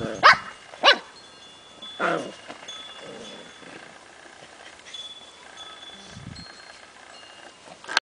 Mm-hmm. Arr!